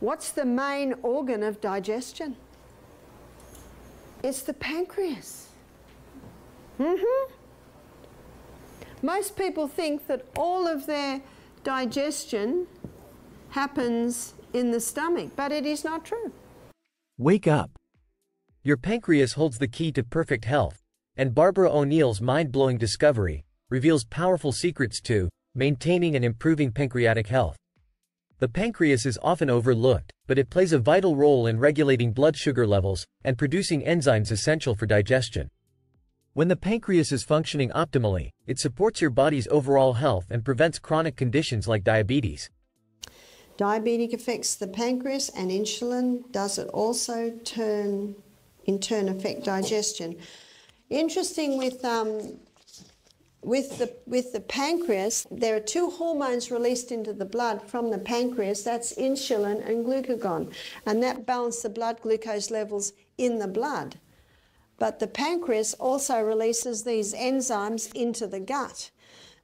What's the main organ of digestion? It's the pancreas. Mm-hmm. Most people think that all of their digestion happens in the stomach, but it is not true. Wake up. Your pancreas holds the key to perfect health, and Barbara O'Neill's mind-blowing discovery reveals powerful secrets to maintaining and improving pancreatic health. The pancreas is often overlooked, but it plays a vital role in regulating blood sugar levels and producing enzymes essential for digestion. When the pancreas is functioning optimally, it supports your body's overall health and prevents chronic conditions like diabetes. Diabetic affects the pancreas and insulin. Does it also turn, in turn, affect digestion? Interesting with um, with the, with the pancreas, there are two hormones released into the blood from the pancreas. That's insulin and glucagon. And that balance the blood glucose levels in the blood. But the pancreas also releases these enzymes into the gut.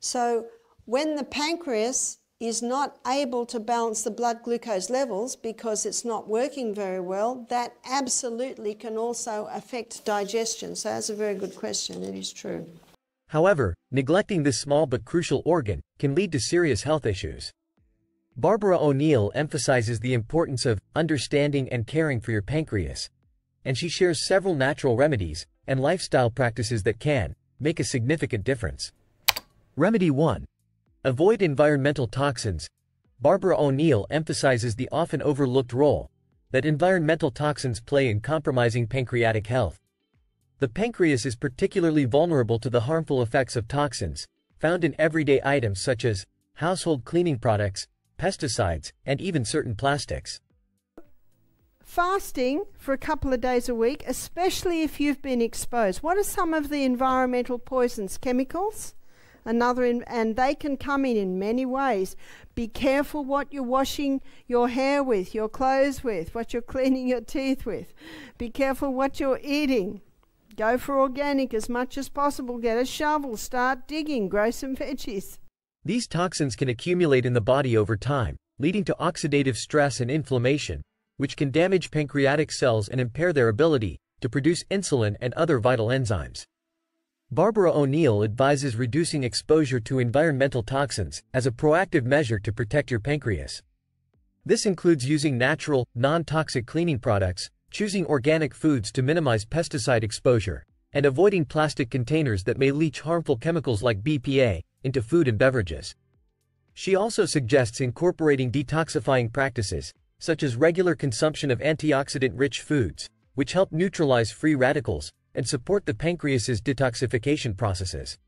So when the pancreas is not able to balance the blood glucose levels because it's not working very well, that absolutely can also affect digestion. So that's a very good question. It is true. However, neglecting this small but crucial organ can lead to serious health issues. Barbara O'Neill emphasizes the importance of understanding and caring for your pancreas, and she shares several natural remedies and lifestyle practices that can make a significant difference. Remedy 1. Avoid environmental toxins. Barbara O'Neill emphasizes the often overlooked role that environmental toxins play in compromising pancreatic health. The pancreas is particularly vulnerable to the harmful effects of toxins, found in everyday items such as household cleaning products, pesticides, and even certain plastics. Fasting for a couple of days a week, especially if you've been exposed. What are some of the environmental poisons? Chemicals? Another, in, and they can come in in many ways. Be careful what you're washing your hair with, your clothes with, what you're cleaning your teeth with. Be careful what you're eating. Go for organic as much as possible. Get a shovel, start digging, grow some veggies. These toxins can accumulate in the body over time, leading to oxidative stress and inflammation, which can damage pancreatic cells and impair their ability to produce insulin and other vital enzymes. Barbara O'Neill advises reducing exposure to environmental toxins as a proactive measure to protect your pancreas. This includes using natural, non-toxic cleaning products, choosing organic foods to minimize pesticide exposure, and avoiding plastic containers that may leach harmful chemicals like BPA into food and beverages. She also suggests incorporating detoxifying practices, such as regular consumption of antioxidant-rich foods, which help neutralize free radicals and support the pancreas's detoxification processes.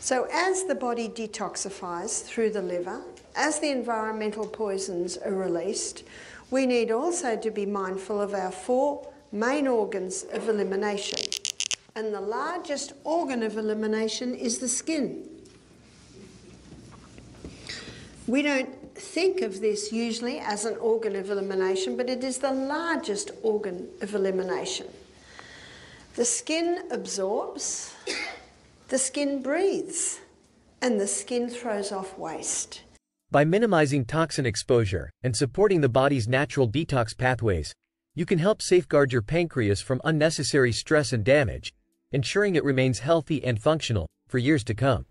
So as the body detoxifies through the liver, as the environmental poisons are released, we need also to be mindful of our four main organs of elimination. And the largest organ of elimination is the skin. We don't think of this usually as an organ of elimination, but it is the largest organ of elimination. The skin absorbs, the skin breathes, and the skin throws off waste. By minimizing toxin exposure and supporting the body's natural detox pathways, you can help safeguard your pancreas from unnecessary stress and damage, ensuring it remains healthy and functional for years to come.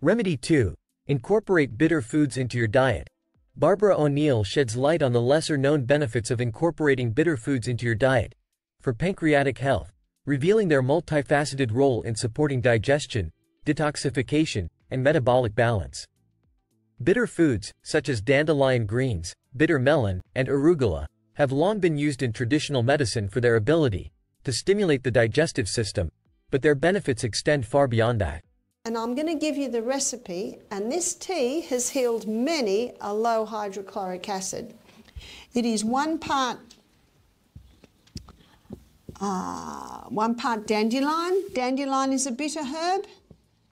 Remedy 2. Incorporate bitter foods into your diet. Barbara O'Neill sheds light on the lesser-known benefits of incorporating bitter foods into your diet for pancreatic health, revealing their multifaceted role in supporting digestion, detoxification, and metabolic balance. Bitter foods, such as dandelion greens, bitter melon, and arugula, have long been used in traditional medicine for their ability to stimulate the digestive system, but their benefits extend far beyond that. And I'm going to give you the recipe, and this tea has healed many a low hydrochloric acid. It is one part uh, one part dandelion. Dandelion is a bitter herb.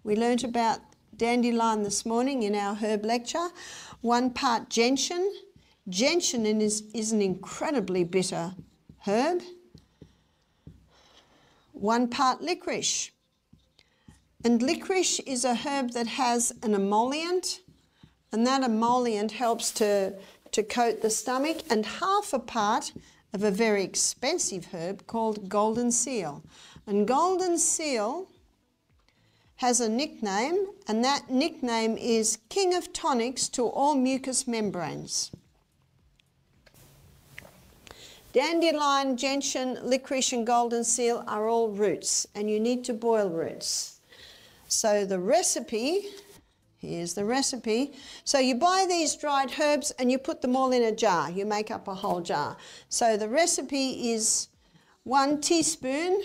We learnt about dandelion this morning in our herb lecture. One part gentian. Gentian is, is an incredibly bitter herb. One part licorice. And licorice is a herb that has an emollient, and that emollient helps to to coat the stomach and half a part of a very expensive herb called golden seal. And golden seal has a nickname, and that nickname is King of Tonics to all mucous membranes. Dandelion, gentian, licorice, and golden seal are all roots, and you need to boil roots. So the recipe, here's the recipe. So you buy these dried herbs and you put them all in a jar. You make up a whole jar. So the recipe is one teaspoon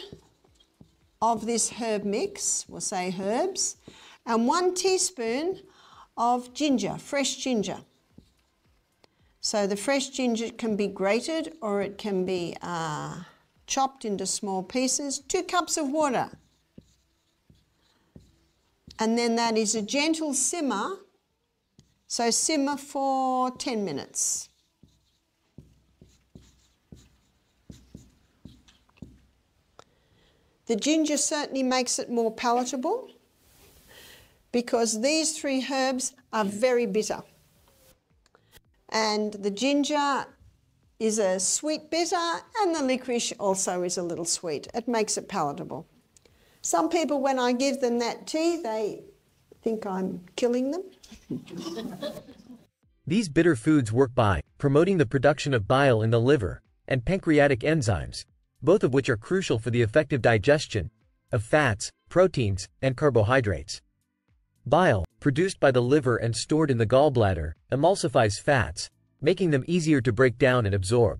of this herb mix, we'll say herbs, and one teaspoon of ginger, fresh ginger. So the fresh ginger can be grated or it can be uh, chopped into small pieces. Two cups of water. And then that is a gentle simmer. So simmer for 10 minutes. The ginger certainly makes it more palatable because these three herbs are very bitter. And the ginger is a sweet bitter, and the licorice also is a little sweet. It makes it palatable. Some people, when I give them that tea, they think I'm killing them. These bitter foods work by promoting the production of bile in the liver and pancreatic enzymes, both of which are crucial for the effective digestion of fats, proteins, and carbohydrates. Bile, produced by the liver and stored in the gallbladder, emulsifies fats, making them easier to break down and absorb.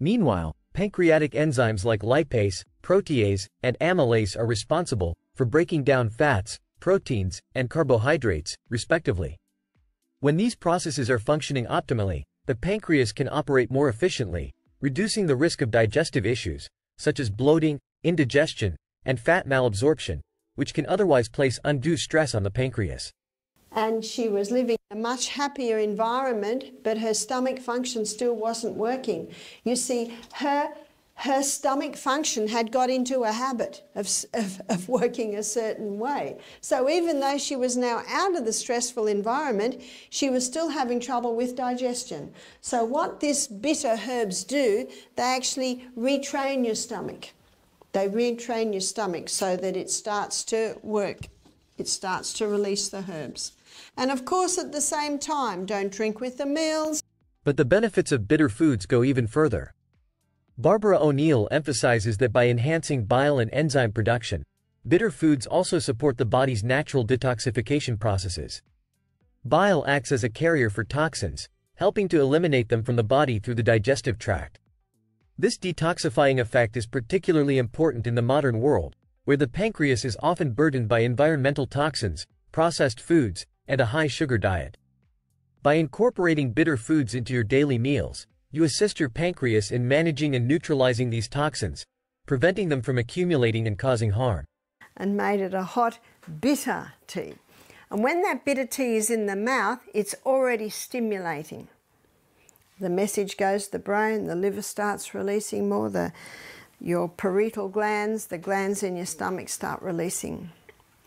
Meanwhile, pancreatic enzymes like lipase, protease, and amylase are responsible for breaking down fats, proteins, and carbohydrates, respectively. When these processes are functioning optimally, the pancreas can operate more efficiently, reducing the risk of digestive issues, such as bloating, indigestion, and fat malabsorption, which can otherwise place undue stress on the pancreas. And she was living a much happier environment, but her stomach function still wasn't working. You see, her her stomach function had got into a habit of, of, of, working a certain way. So even though she was now out of the stressful environment, she was still having trouble with digestion. So what this bitter herbs do, they actually retrain your stomach. They retrain your stomach so that it starts to work. It starts to release the herbs. And of course, at the same time, don't drink with the meals. But the benefits of bitter foods go even further. Barbara O'Neill emphasizes that by enhancing bile and enzyme production, bitter foods also support the body's natural detoxification processes. Bile acts as a carrier for toxins, helping to eliminate them from the body through the digestive tract. This detoxifying effect is particularly important in the modern world, where the pancreas is often burdened by environmental toxins, processed foods, and a high sugar diet. By incorporating bitter foods into your daily meals, you assist your pancreas in managing and neutralizing these toxins, preventing them from accumulating and causing harm. And made it a hot, bitter tea. And when that bitter tea is in the mouth, it's already stimulating. The message goes to the brain, the liver starts releasing more, the, your parietal glands, the glands in your stomach start releasing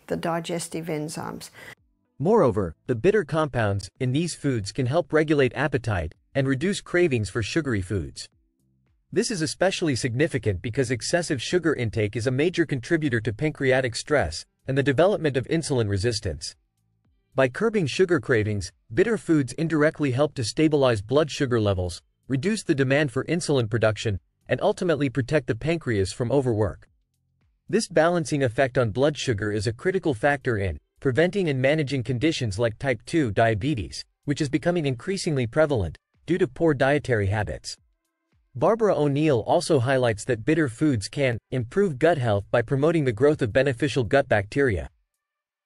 the digestive enzymes. Moreover, the bitter compounds in these foods can help regulate appetite and reduce cravings for sugary foods. This is especially significant because excessive sugar intake is a major contributor to pancreatic stress and the development of insulin resistance. By curbing sugar cravings, bitter foods indirectly help to stabilize blood sugar levels, reduce the demand for insulin production, and ultimately protect the pancreas from overwork. This balancing effect on blood sugar is a critical factor in preventing and managing conditions like type 2 diabetes, which is becoming increasingly prevalent, due to poor dietary habits. Barbara O'Neill also highlights that bitter foods can improve gut health by promoting the growth of beneficial gut bacteria.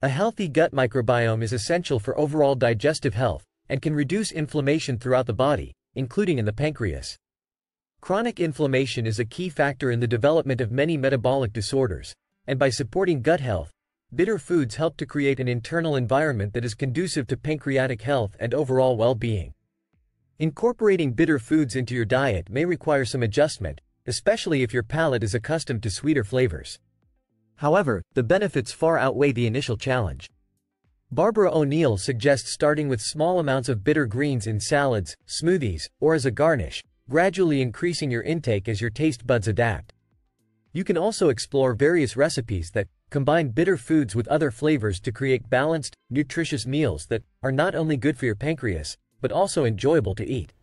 A healthy gut microbiome is essential for overall digestive health and can reduce inflammation throughout the body, including in the pancreas. Chronic inflammation is a key factor in the development of many metabolic disorders, and by supporting gut health, bitter foods help to create an internal environment that is conducive to pancreatic health and overall well-being. Incorporating bitter foods into your diet may require some adjustment, especially if your palate is accustomed to sweeter flavors. However, the benefits far outweigh the initial challenge. Barbara O'Neill suggests starting with small amounts of bitter greens in salads, smoothies, or as a garnish, gradually increasing your intake as your taste buds adapt. You can also explore various recipes that combine bitter foods with other flavors to create balanced, nutritious meals that are not only good for your pancreas, but also enjoyable to eat.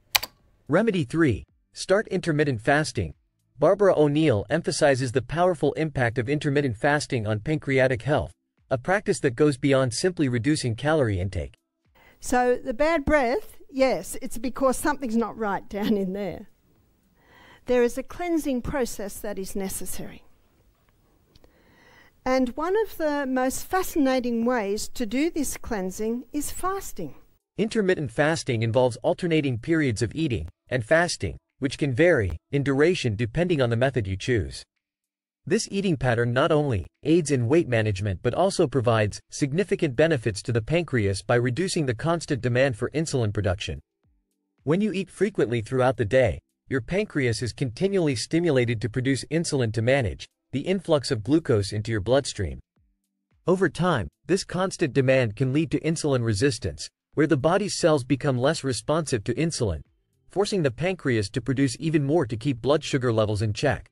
Remedy 3. Start intermittent fasting. Barbara O'Neill emphasizes the powerful impact of intermittent fasting on pancreatic health, a practice that goes beyond simply reducing calorie intake. So the bad breath, yes, it's because something's not right down in there. There is a cleansing process that is necessary. And one of the most fascinating ways to do this cleansing is fasting. Intermittent fasting involves alternating periods of eating and fasting, which can vary in duration depending on the method you choose. This eating pattern not only aids in weight management but also provides significant benefits to the pancreas by reducing the constant demand for insulin production. When you eat frequently throughout the day, your pancreas is continually stimulated to produce insulin to manage the influx of glucose into your bloodstream. Over time, this constant demand can lead to insulin resistance, where the body's cells become less responsive to insulin, forcing the pancreas to produce even more to keep blood sugar levels in check.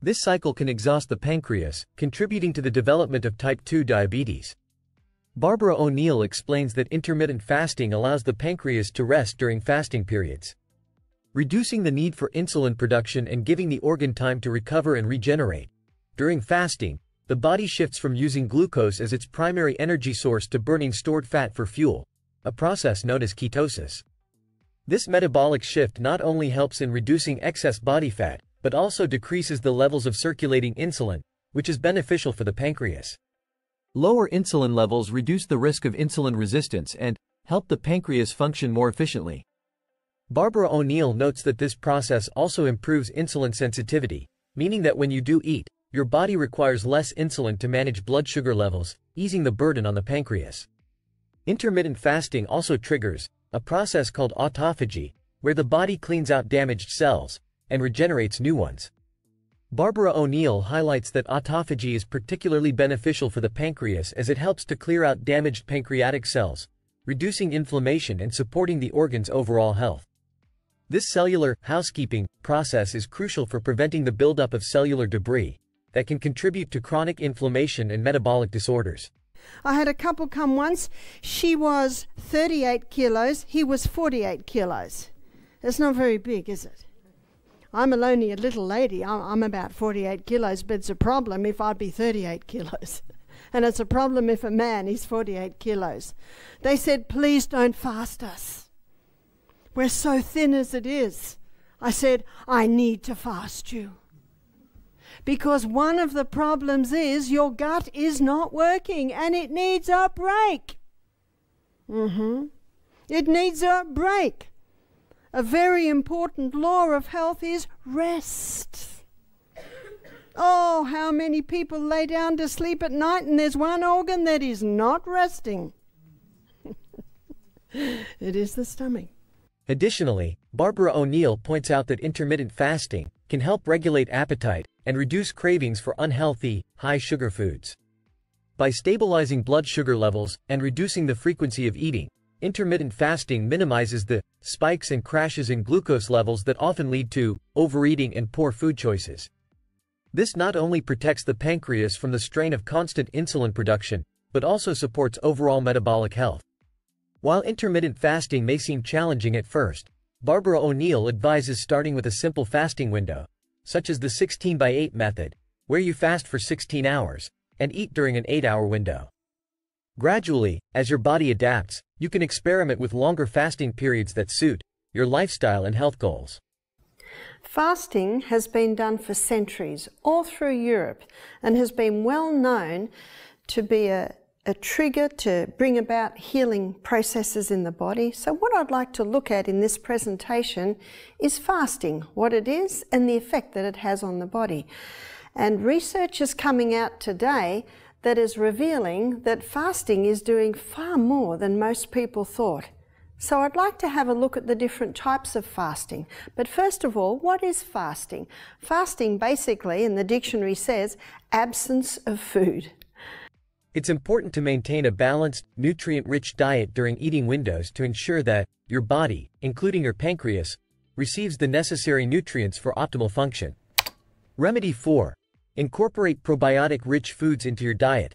This cycle can exhaust the pancreas, contributing to the development of type 2 diabetes. Barbara O'Neill explains that intermittent fasting allows the pancreas to rest during fasting periods, reducing the need for insulin production and giving the organ time to recover and regenerate. During fasting, the body shifts from using glucose as its primary energy source to burning stored fat for fuel, a process known as ketosis. This metabolic shift not only helps in reducing excess body fat, but also decreases the levels of circulating insulin, which is beneficial for the pancreas. Lower insulin levels reduce the risk of insulin resistance and help the pancreas function more efficiently. Barbara O'Neill notes that this process also improves insulin sensitivity, meaning that when you do eat, your body requires less insulin to manage blood sugar levels, easing the burden on the pancreas. Intermittent fasting also triggers a process called autophagy, where the body cleans out damaged cells, and regenerates new ones. Barbara O'Neill highlights that autophagy is particularly beneficial for the pancreas as it helps to clear out damaged pancreatic cells, reducing inflammation and supporting the organ's overall health. This cellular housekeeping process is crucial for preventing the buildup of cellular debris that can contribute to chronic inflammation and metabolic disorders. I had a couple come once. She was 38 kilos, he was 48 kilos. It's not very big, is it? I'm a lonely little lady. I'm, I'm about 48 kilos, but it's a problem if I'd be 38 kilos. and it's a problem if a man is 48 kilos. They said, please don't fast us. We're so thin as it is. I said, I need to fast you. Because one of the problems is your gut is not working and it needs a break. Mm-hmm. It needs a break a very important law of health is rest. Oh, how many people lay down to sleep at night and there's one organ that is not resting? it is the stomach. Additionally, Barbara O'Neill points out that intermittent fasting can help regulate appetite and reduce cravings for unhealthy, high sugar foods. By stabilizing blood sugar levels and reducing the frequency of eating, Intermittent fasting minimizes the spikes and crashes in glucose levels that often lead to overeating and poor food choices. This not only protects the pancreas from the strain of constant insulin production, but also supports overall metabolic health. While intermittent fasting may seem challenging at first, Barbara O'Neill advises starting with a simple fasting window, such as the 16 by 8 method, where you fast for 16 hours and eat during an 8-hour window. Gradually, as your body adapts, you can experiment with longer fasting periods that suit your lifestyle and health goals. Fasting has been done for centuries all through Europe and has been well known to be a, a trigger to bring about healing processes in the body. So, what I'd like to look at in this presentation is fasting, what it is, and the effect that it has on the body. And research is coming out today that is revealing that fasting is doing far more than most people thought. So I'd like to have a look at the different types of fasting. But first of all, what is fasting? Fasting basically in the dictionary says absence of food. It's important to maintain a balanced, nutrient-rich diet during eating windows to ensure that your body, including your pancreas, receives the necessary nutrients for optimal function. Remedy 4. Incorporate probiotic-rich foods into your diet.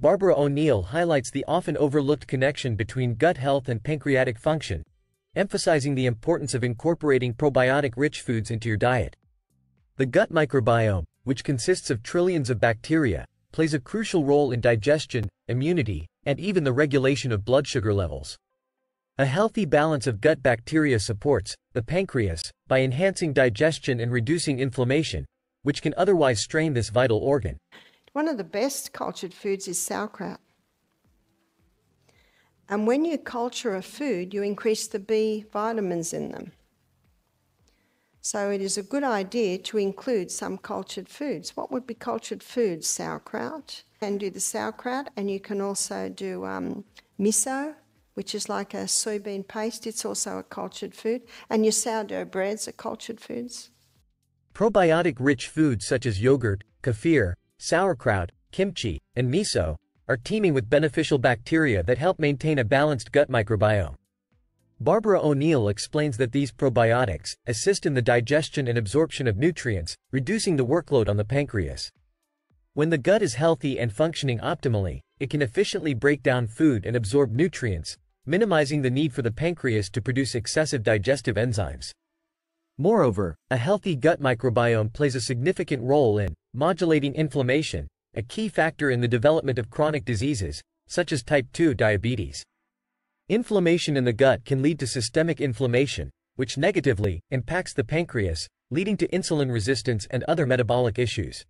Barbara O'Neill highlights the often overlooked connection between gut health and pancreatic function, emphasizing the importance of incorporating probiotic-rich foods into your diet. The gut microbiome, which consists of trillions of bacteria, plays a crucial role in digestion, immunity, and even the regulation of blood sugar levels. A healthy balance of gut bacteria supports the pancreas by enhancing digestion and reducing inflammation, which can otherwise strain this vital organ. One of the best cultured foods is sauerkraut. And when you culture a food, you increase the B vitamins in them. So it is a good idea to include some cultured foods. What would be cultured foods? Sauerkraut. Can do the sauerkraut, and you can also do um, miso, which is like a soybean paste. It's also a cultured food. And your sourdough breads are cultured foods. Probiotic-rich foods such as yogurt, kefir, sauerkraut, kimchi, and miso are teeming with beneficial bacteria that help maintain a balanced gut microbiome. Barbara O'Neill explains that these probiotics assist in the digestion and absorption of nutrients, reducing the workload on the pancreas. When the gut is healthy and functioning optimally, it can efficiently break down food and absorb nutrients, minimizing the need for the pancreas to produce excessive digestive enzymes. Moreover, a healthy gut microbiome plays a significant role in modulating inflammation, a key factor in the development of chronic diseases, such as type 2 diabetes. Inflammation in the gut can lead to systemic inflammation, which negatively impacts the pancreas, leading to insulin resistance and other metabolic issues.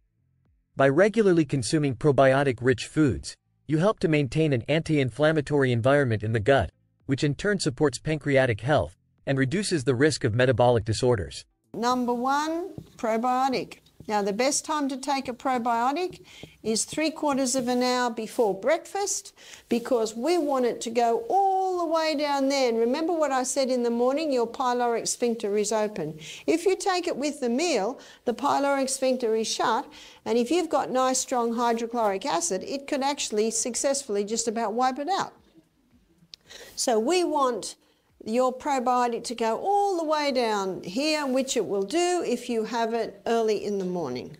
By regularly consuming probiotic-rich foods, you help to maintain an anti-inflammatory environment in the gut, which in turn supports pancreatic health and reduces the risk of metabolic disorders. Number one, probiotic. Now, the best time to take a probiotic is three quarters of an hour before breakfast because we want it to go all the way down there. And remember what I said in the morning your pyloric sphincter is open. If you take it with the meal, the pyloric sphincter is shut. And if you've got nice, strong hydrochloric acid, it could actually successfully just about wipe it out. So we want your probiotic to go all the way down here, which it will do if you have it early in the morning.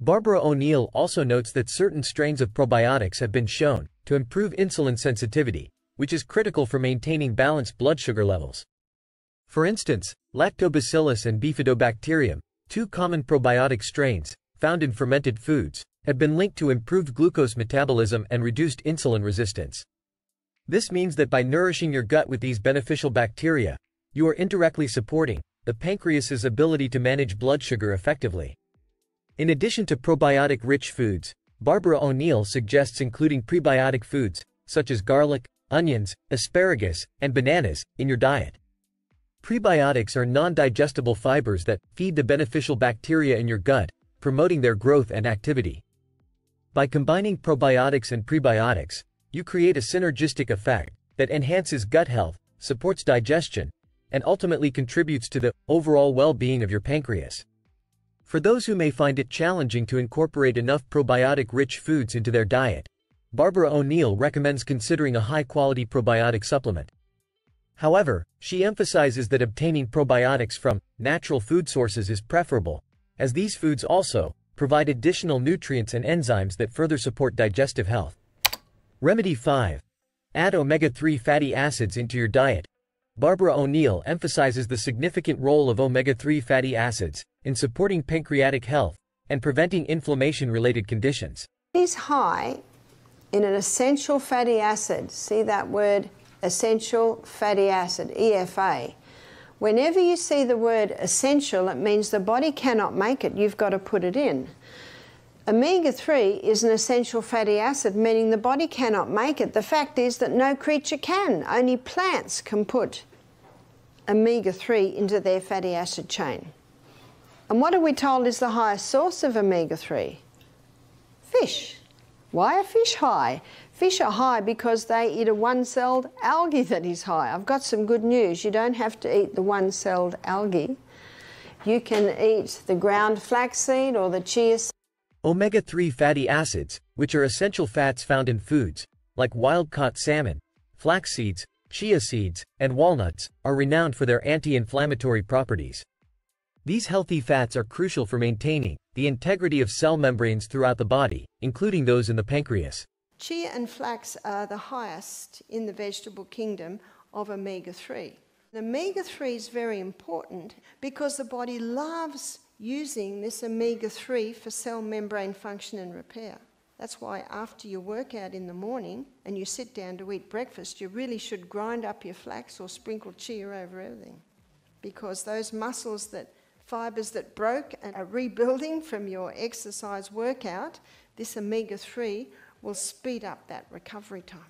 Barbara O'Neill also notes that certain strains of probiotics have been shown to improve insulin sensitivity, which is critical for maintaining balanced blood sugar levels. For instance, Lactobacillus and Bifidobacterium, two common probiotic strains, found in fermented foods, have been linked to improved glucose metabolism and reduced insulin resistance. This means that by nourishing your gut with these beneficial bacteria, you are indirectly supporting the pancreas's ability to manage blood sugar effectively. In addition to probiotic-rich foods, Barbara O'Neill suggests including prebiotic foods, such as garlic, onions, asparagus, and bananas, in your diet. Prebiotics are non-digestible fibers that feed the beneficial bacteria in your gut, promoting their growth and activity. By combining probiotics and prebiotics, you create a synergistic effect that enhances gut health, supports digestion, and ultimately contributes to the overall well-being of your pancreas. For those who may find it challenging to incorporate enough probiotic-rich foods into their diet, Barbara O'Neill recommends considering a high-quality probiotic supplement. However, she emphasizes that obtaining probiotics from natural food sources is preferable, as these foods also provide additional nutrients and enzymes that further support digestive health. Remedy 5. Add omega-3 fatty acids into your diet. Barbara O'Neill emphasizes the significant role of omega-3 fatty acids in supporting pancreatic health and preventing inflammation-related conditions. Is high in an essential fatty acid. See that word essential fatty acid, EFA. Whenever you see the word essential, it means the body cannot make it. You've got to put it in. Omega 3 is an essential fatty acid, meaning the body cannot make it. The fact is that no creature can, only plants can put omega 3 into their fatty acid chain. And what are we told is the highest source of omega 3? Fish. Why are fish high? Fish are high because they eat a one celled algae that is high. I've got some good news. You don't have to eat the one celled algae. You can eat the ground flaxseed or the chia Omega-3 fatty acids, which are essential fats found in foods, like wild-caught salmon, flax seeds, chia seeds, and walnuts, are renowned for their anti-inflammatory properties. These healthy fats are crucial for maintaining the integrity of cell membranes throughout the body, including those in the pancreas. Chia and flax are the highest in the vegetable kingdom of omega 3. Omega 3 is very important because the body loves using this omega 3 for cell membrane function and repair. That's why after your workout in the morning and you sit down to eat breakfast, you really should grind up your flax or sprinkle chia over everything. Because those muscles that, fibers that broke and are rebuilding from your exercise workout, this omega 3 will speed up that recovery time.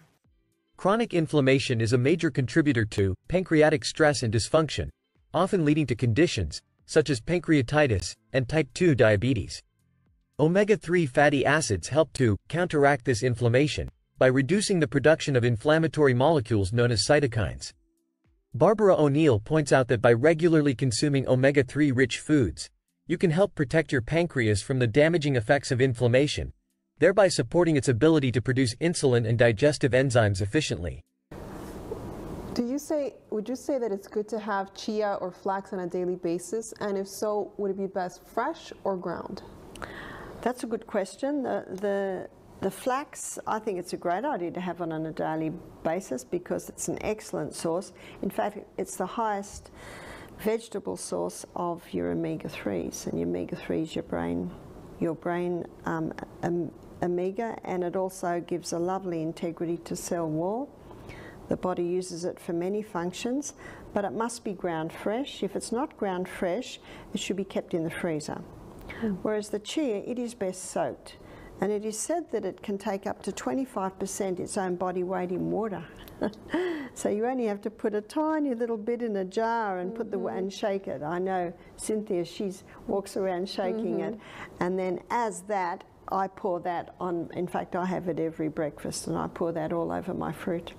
Chronic inflammation is a major contributor to pancreatic stress and dysfunction, often leading to conditions such as pancreatitis and type 2 diabetes. Omega-3 fatty acids help to counteract this inflammation by reducing the production of inflammatory molecules known as cytokines. Barbara O'Neill points out that by regularly consuming omega-3 rich foods, you can help protect your pancreas from the damaging effects of inflammation thereby supporting its ability to produce insulin and digestive enzymes efficiently. Do you say, would you say that it's good to have chia or flax on a daily basis? And if so, would it be best fresh or ground? That's a good question. The, the, the flax, I think it's a great idea to have on a daily basis because it's an excellent source. In fact, it's the highest vegetable source of your omega 3s, and your omega 3s, your brain, your brain um, um, omega and it also gives a lovely integrity to cell wall. The body uses it for many functions, but it must be ground fresh. If it's not ground fresh, it should be kept in the freezer. Mm. Whereas the chia, it is best soaked. And it is said that it can take up to 25% its own body weight in water. so you only have to put a tiny little bit in a jar and mm -hmm. put the mm-hmm. and shake it. I know Cynthia, she walks around shaking mm -hmm. it, and then as that, I pour that on, in fact, I have it every breakfast and I pour that all over my fruit.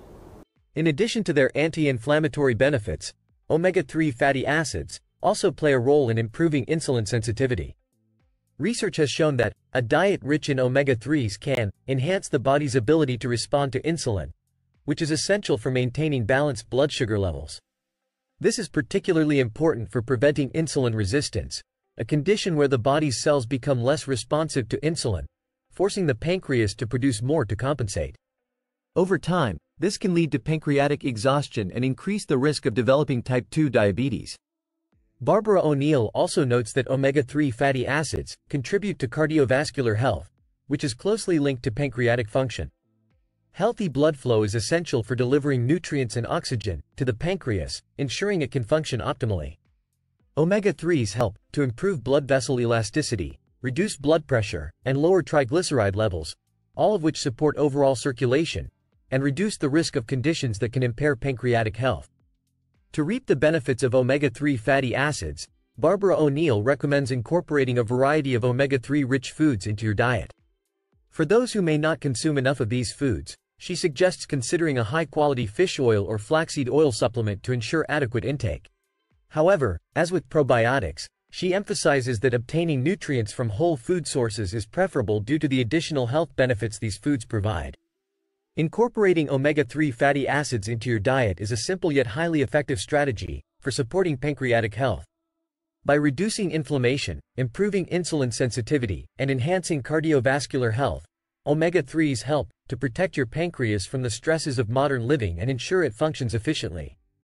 In addition to their anti-inflammatory benefits, omega-3 fatty acids also play a role in improving insulin sensitivity. Research has shown that a diet rich in omega-3s can enhance the body's ability to respond to insulin, which is essential for maintaining balanced blood sugar levels. This is particularly important for preventing insulin resistance, a condition where the body's cells become less responsive to insulin, forcing the pancreas to produce more to compensate. Over time, this can lead to pancreatic exhaustion and increase the risk of developing type 2 diabetes. Barbara O'Neill also notes that omega-3 fatty acids contribute to cardiovascular health, which is closely linked to pancreatic function. Healthy blood flow is essential for delivering nutrients and oxygen to the pancreas, ensuring it can function optimally. Omega-3s help to improve blood vessel elasticity, reduce blood pressure, and lower triglyceride levels, all of which support overall circulation and reduce the risk of conditions that can impair pancreatic health. To reap the benefits of omega-3 fatty acids, Barbara O'Neill recommends incorporating a variety of omega-3 rich foods into your diet. For those who may not consume enough of these foods, she suggests considering a high-quality fish oil or flaxseed oil supplement to ensure adequate intake. However, as with probiotics, she emphasizes that obtaining nutrients from whole food sources is preferable due to the additional health benefits these foods provide. Incorporating omega-3 fatty acids into your diet is a simple yet highly effective strategy for supporting pancreatic health. By reducing inflammation, improving insulin sensitivity, and enhancing cardiovascular health, omega-3s help to protect your pancreas from the stresses of modern living and ensure it functions efficiently.